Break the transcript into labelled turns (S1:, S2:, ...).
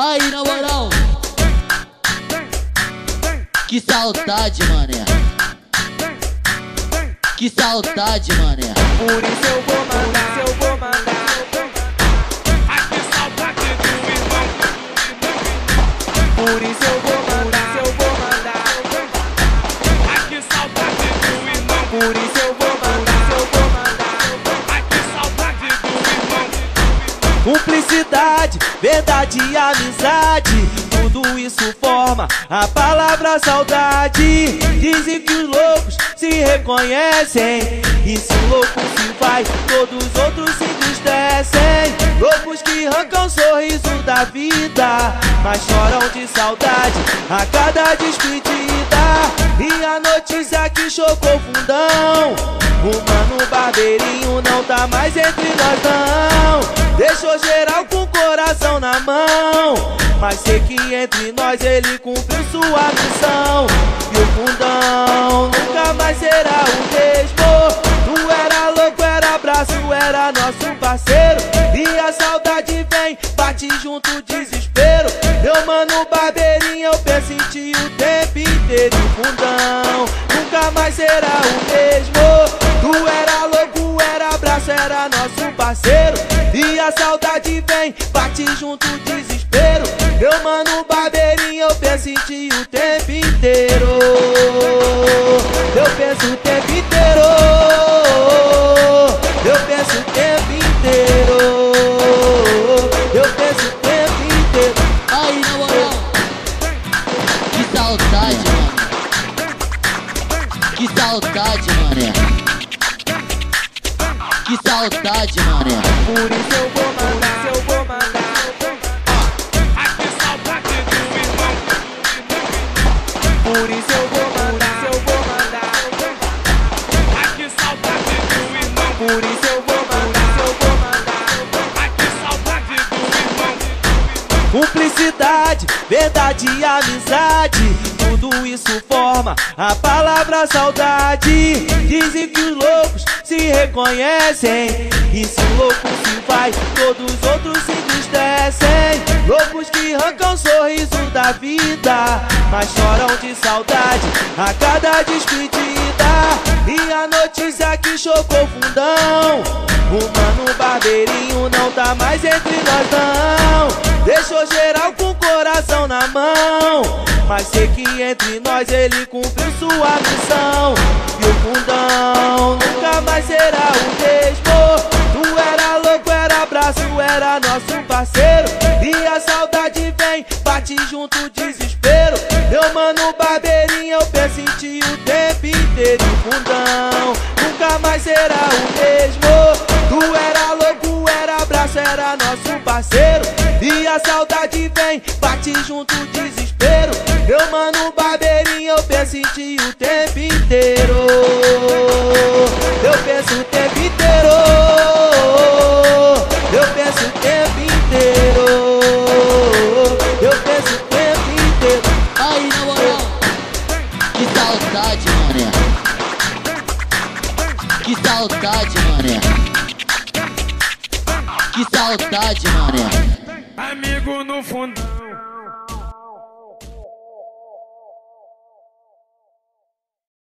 S1: Aí, na moral. Que saudade, mané.
S2: Que saudade, mané.
S3: Por isso eu Cumplicidade, verdade e amizade. Tudo isso forma a palavra saudade. Dizem que os loucos se reconhecem. E se o louco se vai, todos os outros se entristecem. Loucos que arrancam sorriso da vida, mas choram de saudade a cada despedida. E a notícia que chocou o fundão. O mano barbeirinho não tá mais entre nós não Deixou geral com o coração na mão. Mas sei que entre nós ele cumpriu sua missão. E o fundão nunca mais será o mesmo. Tu era louco, era abraço, era nosso parceiro. E a saudade vem, bate junto o desespero. Meu mano barbeirinho eu penso em ti o tempo inteiro. E o fundão nunca mais será o mesmo. Tu era louco, era abraço, era nosso parceiro E a saudade vem, bate junto o desespero Meu mano barbeirinho, eu penso em ti o tempo inteiro Eu penso o tempo inteiro Eu penso o tempo inteiro Eu o tempo inteiro
S1: Aí, na moral. Que saudade, mano. Que saudade, mané. Que saudade, mané.
S3: Por isso eu vou mandar, eu vou mandar
S2: Ai que saudade do irmão.
S3: Por isso eu vou mandar, eu vou mandar
S2: Ai que saudade do irmão.
S3: Por isso eu vou mandar, eu vou mandar
S2: Ai que saudade do irmão.
S3: Cumplicidade, verdade e amizade Tudo isso forma a palavra saudade Dizem que os loucos se reconhecem. E se o louco se vai, todos os outros se entristecem. Loucos que arrancam sorriso da vida Mas choram de saudade a cada despedida. E a notícia que chocou fundão O mano barbeirinho não tá mais entre nós não. Deixou geral com o coração na mão Mas sei que entre nós ele cumpriu sua missão nosso parceiro. E a saudade vem, bate junto o desespero. Meu mano barbeirinho, eu penso em ti o tempo inteiro fundão. Nunca mais será o mesmo. Tu era louco, era abraço, era nosso parceiro. E a saudade vem, bate junto o desespero. Meu mano barbeirinho, eu penso em ti o tempo inteiro
S1: saudade, mané. Que saudade, mané.
S2: Amigo no fundão.